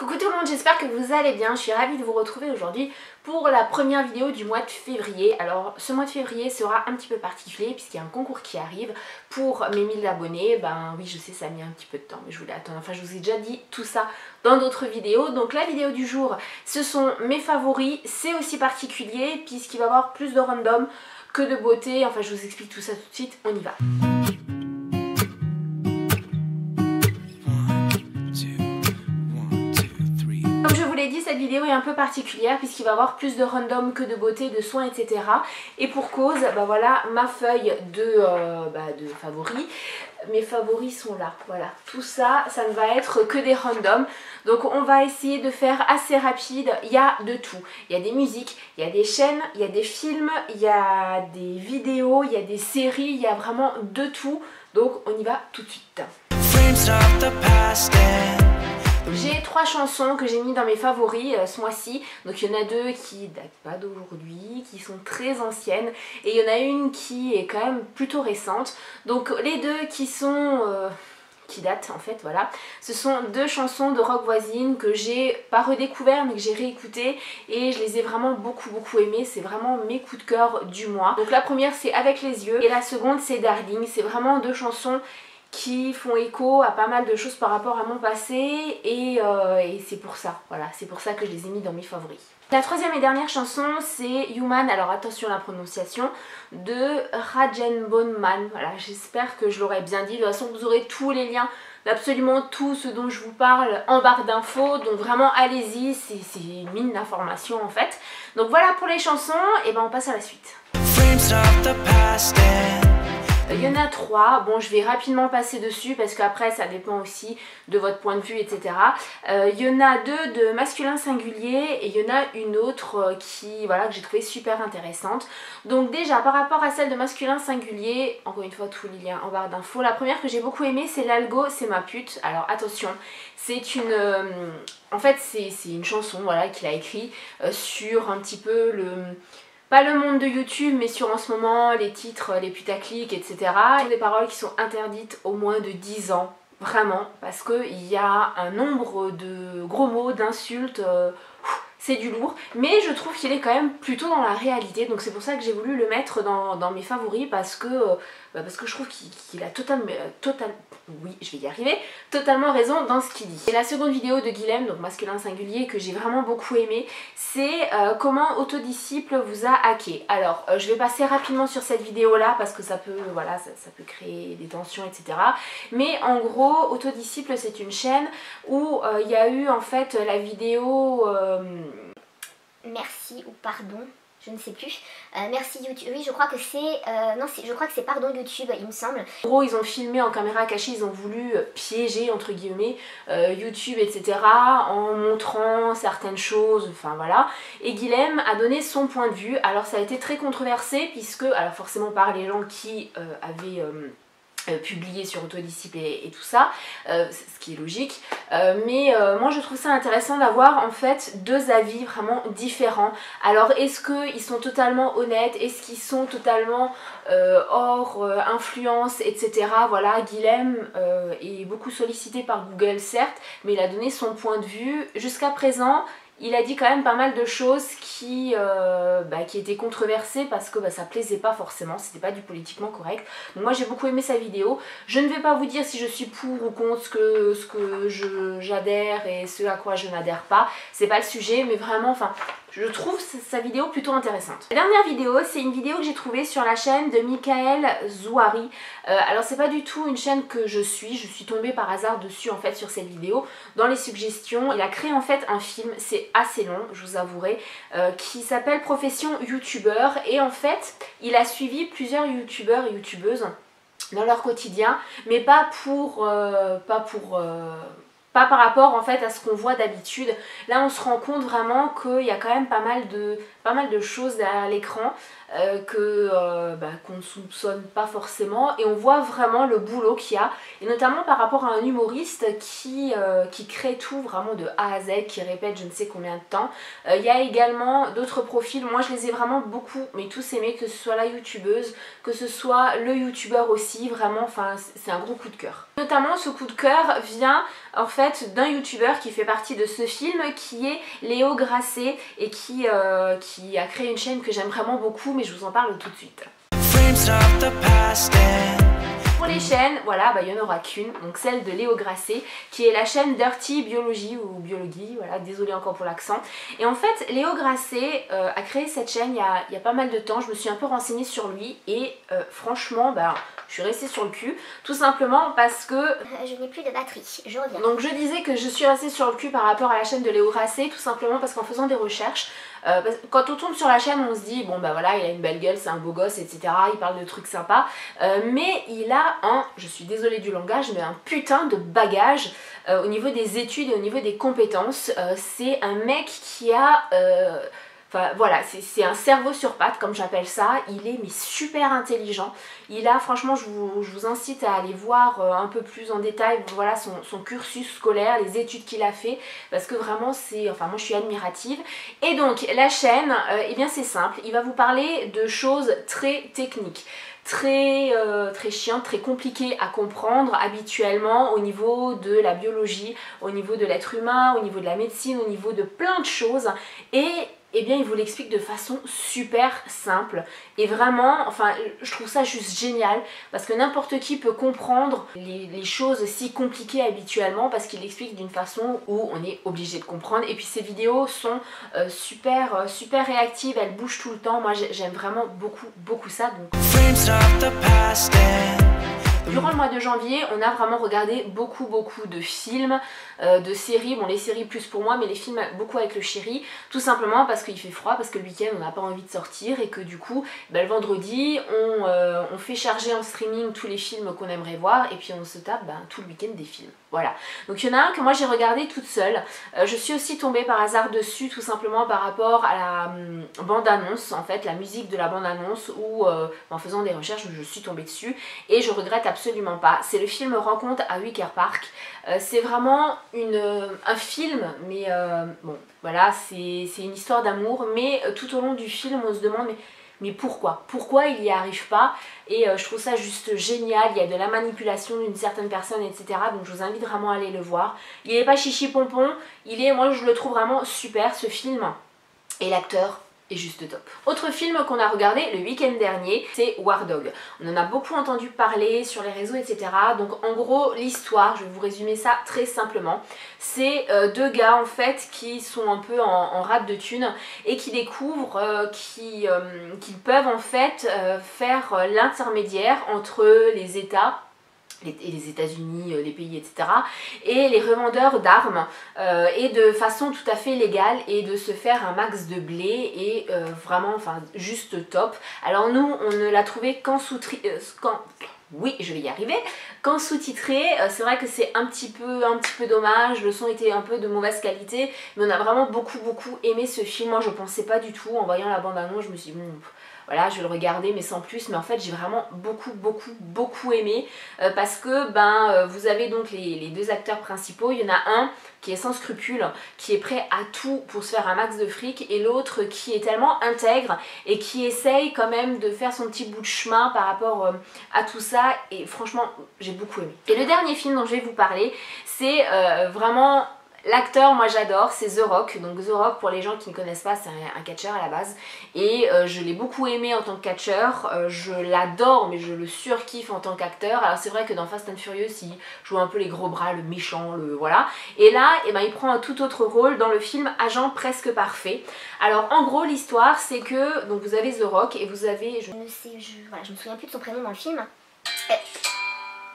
Coucou tout le monde, j'espère que vous allez bien. Je suis ravie de vous retrouver aujourd'hui pour la première vidéo du mois de février. Alors ce mois de février sera un petit peu particulier puisqu'il y a un concours qui arrive pour mes 1000 abonnés. Ben oui je sais ça a mis un petit peu de temps mais je voulais attendre. Enfin je vous ai déjà dit tout ça dans d'autres vidéos. Donc la vidéo du jour ce sont mes favoris. C'est aussi particulier puisqu'il va y avoir plus de random que de beauté. Enfin je vous explique tout ça tout de suite. On y va. Cette vidéo est un peu particulière puisqu'il va y avoir plus de random que de beauté, de soins, etc. Et pour cause, bah voilà ma feuille de, euh, bah, de favoris. Mes favoris sont là, voilà. Tout ça, ça ne va être que des randoms. Donc on va essayer de faire assez rapide. Il y a de tout. Il y a des musiques, il y a des chaînes, il y a des films, il y a des vidéos, il y a des séries, il y a vraiment de tout. Donc on y va tout de suite. J'ai trois chansons que j'ai mis dans mes favoris euh, ce mois-ci. Donc il y en a deux qui datent pas d'aujourd'hui, qui sont très anciennes. Et il y en a une qui est quand même plutôt récente. Donc les deux qui sont... Euh, qui datent en fait, voilà. Ce sont deux chansons de rock voisine que j'ai pas redécouvert mais que j'ai réécouté et je les ai vraiment beaucoup beaucoup aimées. C'est vraiment mes coups de cœur du mois. Donc la première c'est Avec les yeux et la seconde c'est Darling. C'est vraiment deux chansons qui font écho à pas mal de choses par rapport à mon passé euh, et, c'est pour ça, voilà, c'est pour ça que je les ai mis dans mes favoris. La troisième et dernière chanson c'est Human, alors attention à la prononciation, de Rajen Bonman, voilà j'espère que je l'aurai bien dit, de toute façon vous aurez tous les liens d'absolument tout ce dont je vous parle en barre d'infos, donc vraiment allez-y, c'est une mine d'informations en fait. Donc voilà pour les chansons, et ben on passe à la suite. A trois, bon je vais rapidement passer dessus parce qu'après ça dépend aussi de votre point de vue etc. Euh, il y en a deux de masculin singulier et il y en a une autre euh, qui voilà que j'ai trouvé super intéressante. Donc déjà par rapport à celle de masculin singulier, encore une fois tous les liens en barre d'infos, la première que j'ai beaucoup aimée c'est l'algo c'est ma pute. Alors attention, c'est une... Euh, en fait c'est une chanson voilà qu'il a écrit sur un petit peu le pas le monde de YouTube, mais sur en ce moment les titres, les putaclics, etc. Des paroles qui sont interdites au moins de 10 ans, vraiment, parce qu'il y a un nombre de gros mots, d'insultes, euh, c'est du lourd, mais je trouve qu'il est quand même plutôt dans la réalité, donc c'est pour ça que j'ai voulu le mettre dans, mes favoris, parce que, euh, bah, parce que je trouve qu'il a totalement, total, oui je vais y arriver, totalement raison dans ce qu'il dit. Et la seconde vidéo de Guilhem, donc masculin singulier, que j'ai vraiment beaucoup aimé, c'est euh, comment Autodisciple vous a hacké. Alors euh, je vais passer rapidement sur cette vidéo là, parce que ça peut, voilà, ça, peut créer des tensions, etc. Mais en gros, Autodisciple c'est une chaîne où il y a eu en fait la vidéo merci ou pardon, je ne sais plus. Euh, merci YouTube. Oui, je crois que c'est euh, non, je crois que c'est pardon YouTube, il me semble. En gros, ils ont filmé en caméra cachée, ils ont voulu piéger entre guillemets euh, YouTube, etc. en montrant certaines choses, enfin voilà. Et Guilhem a donné son point de vue. Alors ça a été très controversé puisque, alors forcément par les gens qui avaient euh, publié sur Autodisciple et, tout ça, euh, ce qui est logique. Euh, mais moi je trouve ça intéressant d'avoir en fait deux avis vraiment différents. Alors est-ce qu'ils sont totalement honnêtes? Est-ce qu'ils sont totalement hors influence, etc. Voilà, Guilhem est beaucoup sollicité par Google certes, mais il a donné son point de vue. Jusqu'à présent, il a dit quand même pas mal de choses qui, euh, bah, étaient controversées parce que bah, ça plaisait pas forcément, c'était pas du politiquement correct. Donc moi j'ai beaucoup aimé sa vidéo. Je ne vais pas vous dire si je suis pour ou contre ce que, ce que j'adhère et ce à quoi je n'adhère pas. C'est pas le sujet, mais vraiment, enfin, je trouve sa vidéo plutôt intéressante. La dernière vidéo, c'est une vidéo que j'ai trouvée sur la chaîne de Michael Zouari. Euh, alors c'est pas du tout une chaîne que je suis, je suis tombée par hasard dessus en fait sur cette vidéo. Dans les suggestions, il a créé en fait un film, c'est assez long, je vous avouerai, euh, qui s'appelle Profession YouTubeur. Et en fait, il a suivi plusieurs youtubeurs et youtubeuses dans leur quotidien, mais pas pour... Euh, pas pour pas par rapport en fait à ce qu'on voit d'habitude. Là on se rend compte vraiment qu'il y a quand même pas mal de, pas mal de choses à l'écran. que bah, qu'on ne soupçonne pas forcément et on voit vraiment le boulot qu'il y a et notamment par rapport à un humoriste qui, qui crée tout vraiment de A à Z, qui répète je ne sais combien de temps. Il y a également d'autres profils, moi je les ai vraiment beaucoup mais tous aimés que ce soit la youtubeuse, que ce soit le youtubeur aussi, vraiment enfin c'est un gros coup de cœur. Notamment ce coup de cœur vient en fait d'un youtubeur qui fait partie de ce film qui est Léo Grasset et qui, euh, qui a créé une chaîne que j'aime vraiment beaucoup mais je vous en parle tout de suite. Pour les chaînes, voilà, bah, il n'y en aura qu'une, donc celle de Léo Grasset, qui est la chaîne Dirty Biologie ou Biologie, voilà, désolé encore pour l'accent. Et en fait, Léo Grasset euh, a créé cette chaîne il y a, pas mal de temps, je me suis un peu renseignée sur lui et euh, franchement, bah, je suis restée sur le cul, tout simplement parce que... Euh, je n'ai plus de batterie, je reviens. Donc je disais que je suis restée sur le cul par rapport à la chaîne de Léo Grasset, tout simplement parce qu'en faisant des recherches, euh, quand on tombe sur la chaîne, on se dit, bon bah voilà, il a une belle gueule, c'est un beau gosse, etc. Il parle de trucs sympas. Euh, mais il a un, je suis désolée du langage, mais un putain de bagage euh, au niveau des études et au niveau des compétences. c'est un mec qui a Voilà, c'est un cerveau sur pattes comme j'appelle ça. Il est mais super intelligent. Il a, franchement, je vous, incite à aller voir euh, un peu plus en détail voilà, son, cursus scolaire, les études qu'il a fait. Parce que vraiment, c'est... Enfin, moi, je suis admirative. Et donc, la chaîne, euh, eh bien, c'est simple. Il va vous parler de choses très techniques très, euh, très chiantes, très compliquées à comprendre habituellement au niveau de la biologie, au niveau de l'être humain, au niveau de la médecine, au niveau de plein de choses. Et eh bien il vous l'explique de façon super simple. Et vraiment enfin je trouve ça juste génial parce que n'importe qui peut comprendre les, choses si compliquées habituellement parce qu'il l'explique d'une façon où on est obligé de comprendre. Et puis ces vidéos sont euh, super euh, super réactives. Elles bougent tout le temps. Moi j'aime vraiment beaucoup beaucoup ça Durant le mois de janvier, on a vraiment regardé beaucoup beaucoup de films, euh, de séries, bon les séries plus pour moi, mais les films beaucoup avec le chéri, tout simplement parce qu'il fait froid, parce que le week-end on n'a pas envie de sortir et que du coup, ben, le vendredi, euh, on, fait charger en streaming tous les films qu'on aimerait voir et puis on se tape ben, tout le week-end des films. Voilà. Donc il y en a un que moi j'ai regardé toute seule. Euh, je suis aussi tombée par hasard dessus tout simplement par rapport à la hum, bande-annonce, en fait, la musique de la bande-annonce où en faisant des recherches je suis tombée dessus et je regrette absolument pas. C'est le film Rencontre à Wicker Park. Euh, c'est vraiment une, un film, mais euh, bon, voilà, c'est une histoire d'amour. Mais euh, tout au long du film, on se demande, mais, mais pourquoi? Pourquoi il n'y arrive pas? Et je trouve ça juste génial. Il y a de la manipulation d'une certaine personne, etc. Donc je vous invite vraiment à aller le voir. Il n'est pas chichi pompon. Il est, moi je le trouve vraiment super ce film. Et l'acteur, juste top. Autre film qu'on a regardé le week-end dernier, c'est War Dog. On en a beaucoup entendu parler sur les réseaux, etc. Donc en gros, l'histoire, je vais vous résumer ça très simplement. C'est euh, deux gars en fait qui sont un peu en, rate de thunes et qui découvrent euh, euh, qu'ils peuvent en fait faire l'intermédiaire entre les États les, les États-Unis, euh, les pays, etc. Et les revendeurs d'armes, euh, et de façon tout à fait légale, et de se faire un max de blé, et euh, vraiment, enfin, juste top. Alors nous, on ne l'a trouvé qu'en sous quand oui, je vais y arriver. Qu'en sous-titré, c'est vrai que c'est un petit peu un petit peu dommage, le son était un peu de mauvaise qualité, mais on a vraiment beaucoup beaucoup aimé ce film. Moi, je pensais pas du tout en voyant la bande annonce, je me suis dit bon, voilà, je vais le regarder mais sans plus. Mais en fait, j'ai vraiment beaucoup, beaucoup, beaucoup aimé euh, parce que ben, euh, vous avez donc les, deux acteurs principaux. Il y en a un qui est sans scrupule, qui est prêt à tout pour se faire un max de fric et l'autre qui est tellement intègre et qui essaye quand même de faire son petit bout de chemin par rapport euh, à tout ça et franchement j'ai beaucoup aimé. Et le dernier film dont je vais vous parler c'est vraiment L'acteur, moi j'adore, c'est The Rock. Donc The Rock, pour les gens qui ne connaissent pas, c'est un, catcheur à la base. Et euh, je l'ai beaucoup aimé en tant que catcheur. Euh, je l'adore, mais je le surkiffe en tant qu'acteur. Alors c'est vrai que dans Fast and Furious, il joue un peu les gros bras, le méchant, le voilà. Et là, eh ben, il prend un tout autre rôle dans le film Agent presque parfait. Alors en gros, l'histoire, c'est que vous avez The Rock et vous avez... Je ne sais, je, voilà, je me souviens plus de son prénom dans le film. Euh,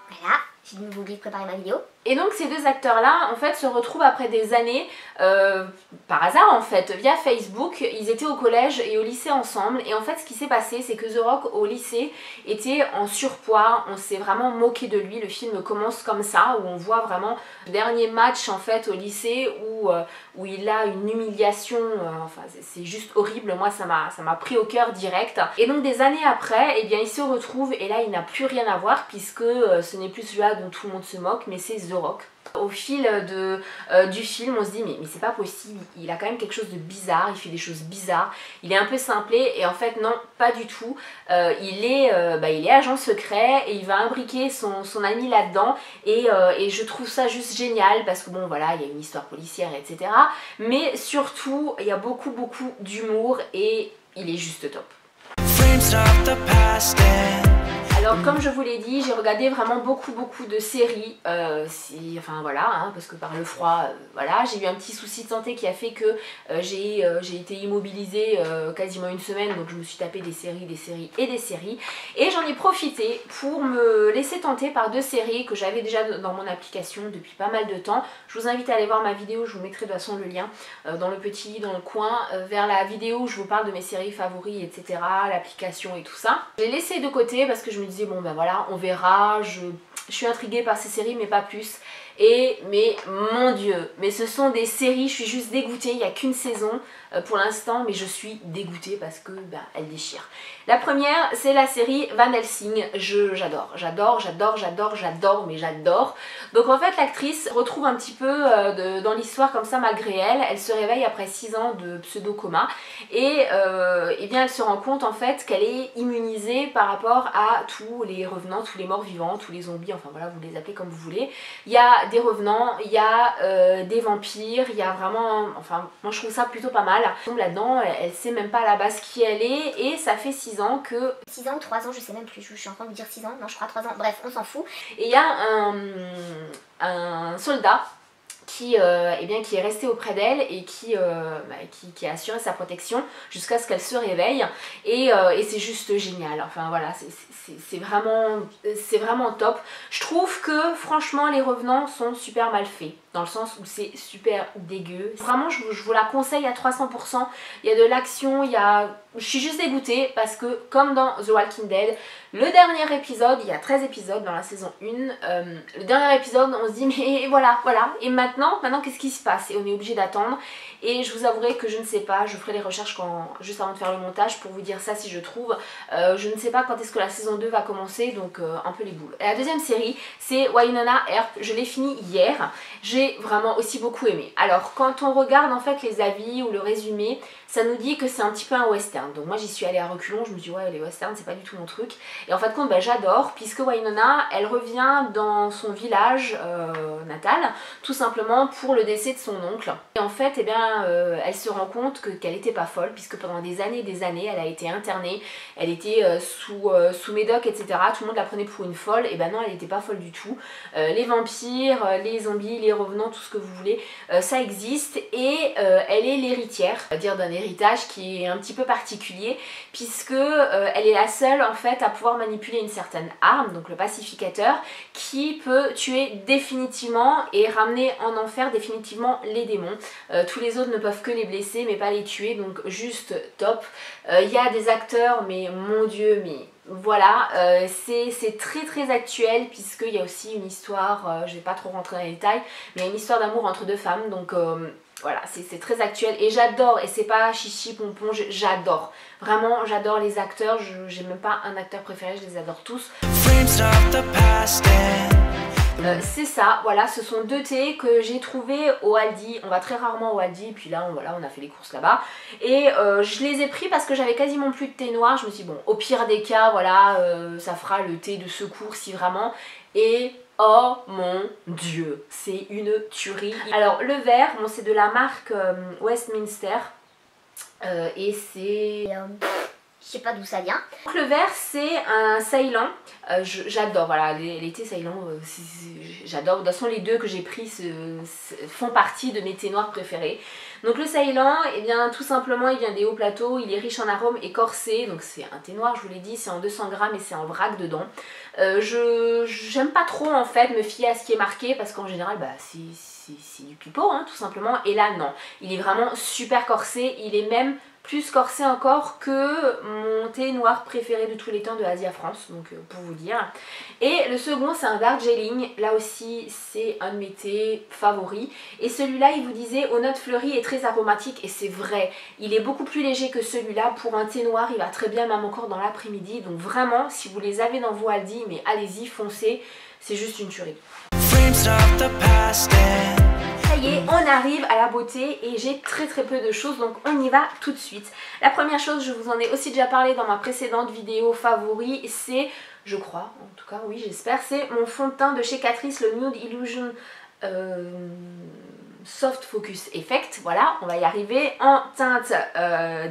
voilà. j'ai oublié de préparer ma vidéo. Et donc ces deux acteurs-là, en fait, se retrouvent après des années, euh, par hasard en fait, via Facebook. Ils étaient au collège et au lycée ensemble. Et en fait, ce qui s'est passé, c'est que The Rock au lycée était en surpoids. On s'est vraiment moqué de lui. Le film commence comme ça, où on voit vraiment le dernier match en fait au lycée où, euh, où il a une humiliation. Euh, enfin, c'est juste horrible. Moi, ça m'a pris au cœur direct. Et donc des années après, eh bien, il se retrouve et là, il n'a plus rien à voir puisque ce n'est plus celui-là dont tout le monde se moque, mais c'est The Rock. Au fil euh, du film, on se dit mais, mais c'est pas possible, il a quand même quelque chose de bizarre, il fait des choses bizarres, il est un peu simplé et en fait non, pas du tout. Euh, il, est, euh, bah, il est agent secret et il va imbriquer son, ami là-dedans et, et, je trouve ça juste génial parce que bon voilà, il y a une histoire policière etc. Mais surtout, il y a beaucoup beaucoup d'humour et il est juste top. Alors comme je vous l'ai dit, j'ai regardé vraiment beaucoup beaucoup de séries, euh, si, enfin voilà, hein, parce que par le froid, euh, voilà, j'ai eu un petit souci de santé qui a fait que euh, j'ai été immobilisée quasiment une semaine, donc je me suis tapé des séries, des séries et des séries, et j'en ai profité pour me laisser tenter par deux séries que j'avais déjà dans mon application depuis pas mal de temps. Je vous invite à aller voir ma vidéo, je vous mettrai de toute façon le lien dans le petit, dans le coin, vers la vidéo où je vous parle de mes séries favoris, etc., l'application et tout ça. J'ai laissé de côté parce que je me disais bon ben voilà on verra, je, je suis intriguée par ces séries mais pas plus. Et mais mon dieu, mais ce sont des séries, je suis juste dégoûtée, il n'y a qu'une saison pour l'instant, mais je suis dégoûtée parce que bah, elle déchire. La première, c'est la série Van Helsing, j'adore, j'adore, j'adore, j'adore, j'adore, mais j'adore. Donc en fait l'actrice retrouve un petit peu euh, dans l'histoire comme ça malgré elle, elle se réveille après 6 ans de pseudo-coma et, euh, eh bien elle se rend compte en fait qu'elle est immunisée par rapport à tous les revenants, tous les morts vivants, tous les zombies, enfin voilà vous les appelez comme vous voulez. Il y a des revenants, il y a euh, des vampires, il y a vraiment, enfin moi je trouve ça plutôt pas mal. Là-dedans, elle, sait même pas à la base qui elle est et ça fait 6 ans que... 6 ans ou 3 ans, je sais même plus, je suis en train de dire 6 ans, non je crois 3 ans, bref on s'en fout. Et il y a un, un soldat qui, euh, eh bien, qui est resté auprès d'elle et qui, euh, bah, qui, a assuré sa protection jusqu'à ce qu'elle se réveille. Et, et c'est juste génial. Enfin voilà, c'est vraiment, vraiment top. Je trouve que franchement les revenants sont super mal faits dans le sens où c'est super dégueu. Vraiment, je, vous la conseille à 300%. Il y a de l'action, il y a... Je suis juste dégoûtée parce que, comme dans The Walking Dead, le dernier épisode, il y a 13 épisodes dans la saison 1, euh, le dernier épisode, on se dit, mais voilà, voilà, et maintenant, maintenant qu'est-ce qui se passe? Et on est obligé d'attendre. Et je vous avouerai que je ne sais pas, je ferai les recherches juste avant de faire le montage pour vous dire ça si je trouve. Euh, je ne sais pas quand est-ce que la saison 2 va commencer, donc euh, un peu les boules. La deuxième série, c'est Wynonna Earp. Je l'ai fini hier. J'ai vraiment aussi beaucoup aimé. Alors, quand on regarde en fait les avis ou le résumé, ça nous dit que c'est un petit peu un western. Donc moi j'y suis allée à reculons, je me suis dit ouais les westerns c'est pas du tout mon truc. Et en fait compte bah, j'adore puisque Wynonna elle revient dans son village euh, natal tout simplement pour le décès de son oncle. Et en fait eh bien euh, elle se rend compte qu'elle était pas folle puisque pendant des années et des années elle a été internée, elle était euh, sous, sous médoc etc. Tout le monde la prenait pour une folle et ben non elle était pas folle du tout. les vampires, les zombies, les revenants, tout ce que vous voulez, ça existe et elle est l'héritière, dire d'un qui est un petit peu particulier puisque euh, elle est la seule en fait à pouvoir manipuler une certaine arme, donc le pacificateur, qui peut tuer définitivement et ramener en enfer définitivement les démons. Euh, tous les autres ne peuvent que les blesser mais pas les tuer, donc juste top. Euh, il y a des acteurs, mais mon dieu, mais voilà, c'est très très actuel puisqu'il y a aussi une histoire, je vais pas trop rentrer dans les détails, mais il y a une histoire d'amour entre deux femmes, donc voilà, c'est très actuel et j'adore, et c'est pas chichi pompon, j'adore. Vraiment, j'adore les acteurs, j'ai même pas un acteur préféré, je les adore tous. Euh, c'est ça, voilà, ce sont deux thés que j'ai trouvé au Aldi. On va très rarement au Aldi, puis là, on, voilà, on a fait les courses là-bas. Et euh, je les ai pris parce que j'avais quasiment plus de thé noir. Je me suis dit, bon, au pire des cas, voilà, euh, ça fera le thé de secours si vraiment. Et Oh mon dieu, c'est une tuerie. Alors le verre, c'est de la marque euh, Westminster euh, et c'est... Je sais pas d'où ça vient. Donc le vert c'est un Ceylan, euh, j'adore, voilà, l'été Ceylan, euh, j'adore. De toute façon les deux que j'ai pris font partie de mes thés préférés. Donc le Ceylan, eh bien tout simplement il vient des hauts plateaux, il est riche en arômes et corsé, donc c'est un thé noir je vous l'ai dit, c'est en 200 grammes et c'est en vrac dedans. Euh, je j'aime pas trop en fait me fier à ce qui est marqué parce qu'en général bah c'est du pipeau hein, tout simplement et là non, il est vraiment super corsé, il est même plus corsé encore que mon thé noir préféré de tous les temps de Asia France, donc euh, pour vous dire. Et le second c'est un Darjeeling, là aussi c'est un de mes thés favoris. Et celui-là il vous disait aux notes fleuries et très aromatique et c'est vrai, il est beaucoup plus léger que celui-là. Pour un thé noir il va très bien même encore dans l'après-midi, donc vraiment si vous les avez dans vos Aldi, mais allez-y foncez, c'est juste une tuerie on arrive à la beauté et j'ai très très peu de choses donc on y va tout de suite. La première chose, je vous en ai aussi déjà parlé dans ma précédente vidéo favori, c'est, je crois, en tout cas oui j'espère, c'est mon fond de teint de chez Catrice, le Nude Illusion... Euh, Soft Focus Effect, voilà, on va y arriver. En teinte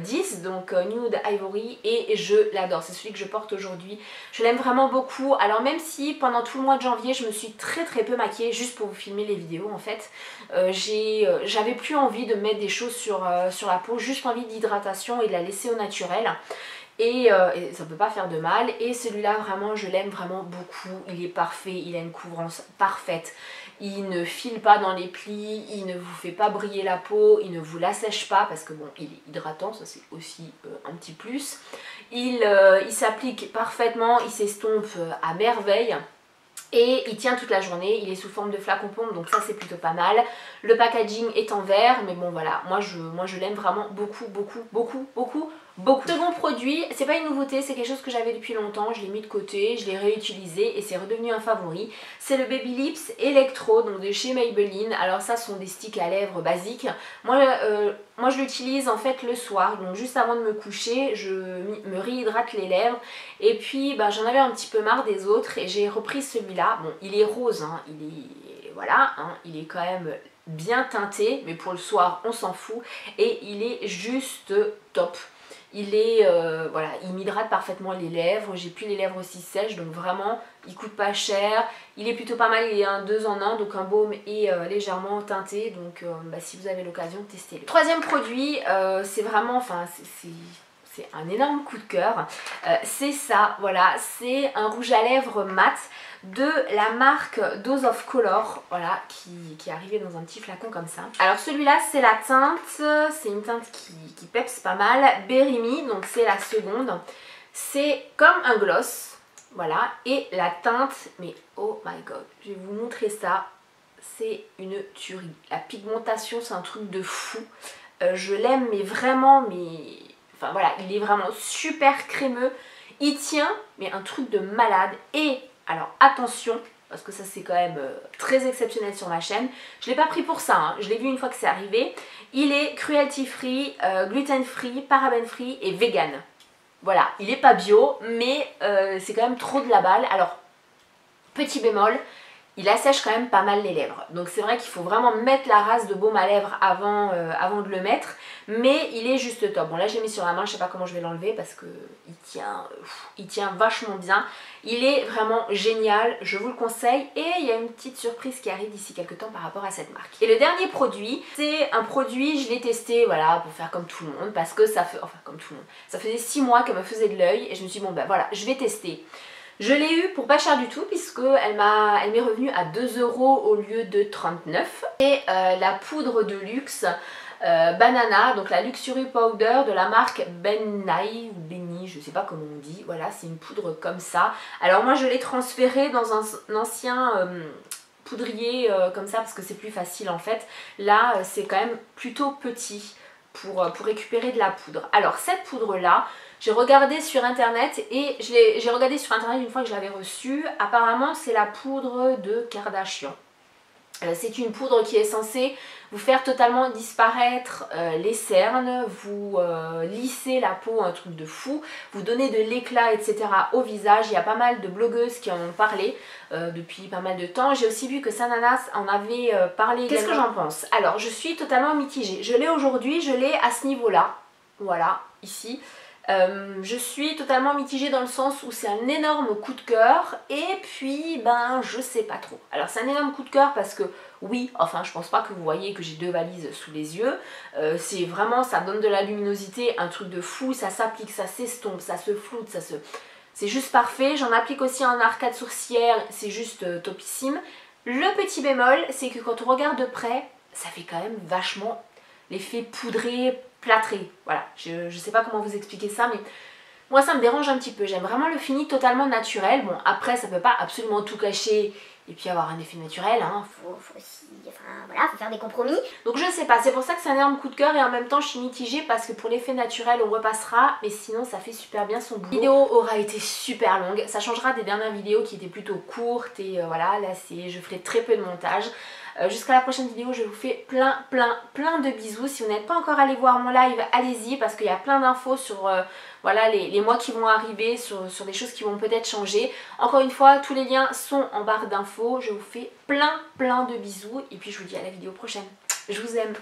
10, euh, donc euh, Nude Ivory et je l'adore, c'est celui que je porte aujourd'hui, je l'aime vraiment beaucoup, alors même si pendant tout le mois de janvier je me suis très très peu maquillée juste pour vous filmer les vidéos en fait, euh, j'avais plus envie de mettre des choses sur, la peau, juste envie d'hydratation et de la laisser au naturel. Et, et, ça peut pas faire de mal. Et celui-là vraiment je l'aime vraiment beaucoup. Il est parfait. Il a une couvrance parfaite il ne file pas dans les plis, il ne vous fait pas briller la peau, il ne vous l'assèche pas parce que bon, il est hydratant, ça c'est aussi euh, un petit plus. Il, euh, il s'applique parfaitement, il s'estompe euh, à merveille. Et il tient toute la journée, il est sous forme de flacon pompe, donc ça c'est plutôt pas mal. Le packaging est en verre, mais bon voilà, moi je l'aime vraiment beaucoup, beaucoup, beaucoup, beaucoup, beaucoup. Second produit, c'est pas une nouveauté, c'est quelque chose que j'avais depuis longtemps, je l'ai mis de côté, je l'ai réutilisé et c'est redevenu un favori. C'est le Baby Lips Electro, donc de chez Maybelline. Alors ça, ce sont des sticks à lèvres basiques. Moi, euh, je l'utilise en fait le soir, donc juste avant de me coucher, je me réhydrate les lèvres. Et puis, bah, j'en avais un petit peu marre des autres et j'ai repris celui-là. Bon, il est rose, hein, il est... voilà, hein, il est quand même bien teinté, mais pour le soir, on s'en fout. Et il est juste top. Il est, euh, voilà, il m'hydrate parfaitement les lèvres. J'ai plus les lèvres aussi sèches, donc vraiment, il coûte pas cher. Il est plutôt pas mal, il est un 2 en 1, donc un baume et euh, légèrement teinté. Donc euh, bah, si vous avez l'occasion, testez-le. Troisième produit, c'est vraiment, enfin, c'est un énorme coup de cœur. c'est ça, voilà, c'est un rouge à lèvres mat de la marque Dose of Color, voilà, qui, est arrivé dans un petit flacon comme ça. Alors celui-là, c'est la teinte, c'est une teinte qui, qui peps pas mal, Berry Me, donc c'est la seconde. C'est comme un gloss, voilà, et la teinte, mais oh my god, je vais vous montrer ça, c'est une tuerie. La pigmentation, c'est un truc de fou. Euh, je l'aime, mais vraiment, mais... Enfin voilà, il est vraiment super crémeux. Il tient, mais un truc de malade. Et alors attention, parce que ça c'est quand même euh, très exceptionnel sur ma chaîne. Je ne l'ai pas pris pour ça, hein. je l'ai vu une fois que c'est arrivé. Il est cruelty free, euh, gluten free, paraben free et vegan. Voilà, il n'est pas bio, mais euh, c'est quand même trop de la balle. Alors, petit bémol, il assèche quand même pas mal les lèvres. Donc c'est vrai qu'il faut vraiment mettre la race de baume à lèvres avant, euh, avant de le mettre. Mais il est juste top. Bon là j'ai mis sur la main, je sais pas comment je vais l'enlever parce que il tient, il vachement bien. Il est vraiment génial, je vous le conseille. Et il y a une petite surprise qui arrive d'ici quelques temps par rapport à cette marque. Et le dernier produit, c'est un produit, je l'ai testé voilà, pour faire comme tout le monde. Parce que ça fait, enfin comme tout le monde, ça faisait 6 mois qu'elle me faisait de l'œil. Et je me suis dit bon ben voilà, je vais tester. Je l'ai eu pour pas cher du tout puisque elle m'est revenue à 2 euros au lieu de 39. Et euh, la poudre de luxe euh, Banana, donc la Luxury Powder de la marque Benai ou Benny, je sais pas comment on dit. Voilà, c'est une poudre comme ça. Alors moi je l'ai transférée dans un, ancien... Euh, poudrier comme ça parce que c'est plus facile en fait. Là c'est quand même plutôt petit pour, pour récupérer de la poudre. Alors cette poudre là, j'ai regardé sur internet et j'ai regardé sur internet une fois que je l'avais reçue. Apparemment c'est la poudre de Kardashian. Euh, c'est une poudre qui est censée vous faire totalement disparaître euh, les cernes, vous euh, lisser la peau, un truc de fou, vous donner de l'éclat, etc. au visage. Il y a pas mal de blogueuses qui en ont parlé depuis pas mal de temps. J'ai aussi vu que Sananas en avait parlé. Qu'est-ce que j'en pense? Alors, je suis totalement mitigée. Je l'ai aujourd'hui, je l'ai à ce niveau-là. Voilà, ici. Euh, je suis totalement mitigée dans le sens où c'est un énorme coup de cœur et puis ben je sais pas trop. Alors c'est un énorme coup de cœur parce que oui, enfin je pense pas que vous voyez que j'ai deux valises sous les yeux. Euh, c'est vraiment, ça donne de la luminosité, un truc de fou, ça s'applique, ça s'estompe, ça se floute, ça se... C'est juste parfait. J'en applique aussi en arcade sourcière, c'est juste euh, topissime. Le petit bémol, c'est que quand on regarde de près, ça fait quand même vachement l'effet poudré, plâtré. Voilà, je, je sais pas comment vous expliquer ça, mais moi ça me dérange un petit peu. J'aime vraiment le fini totalement naturel. Bon, après ça peut pas absolument tout cacher et puis avoir un effet naturel. Hein. Faut, aussi, enfin voilà, faut faire des compromis. Donc je sais pas, c'est pour ça que c'est un énorme coup de cœur et en même temps je suis mitigée parce que pour l'effet naturel on repassera mais sinon ça fait super bien son boulot. La vidéo aura été super longue, ça changera des dernières vidéos qui étaient plutôt courtes et euh, voilà, là c'est, je ferai très peu de montage. Euh, jusqu'à la prochaine vidéo, je vous fais plein, plein, plein de bisous. Si vous n'êtes pas encore allé voir mon live, allez-y parce qu'il y a plein d'infos sur euh, voilà, les, mois qui vont arriver, sur, sur des choses qui vont peut-être changer. Encore une fois, tous les liens sont en barre d'infos. Je vous fais plein, plein de bisous et puis je vous dis à la vidéo prochaine. Je vous aime.